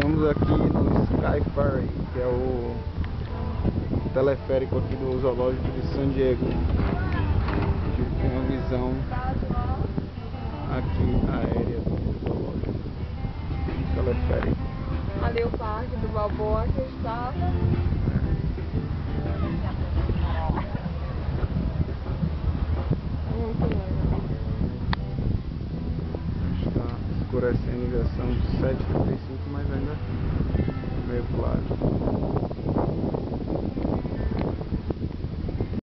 Estamos aqui no Sky Ferry, que é o teleférico aqui do zoológico de San Diego. Tem uma visão aqui aérea do zoológico. Teleférico. Ali o parque do Balboa que estava. Escurecendo, já são 7h35, mas life.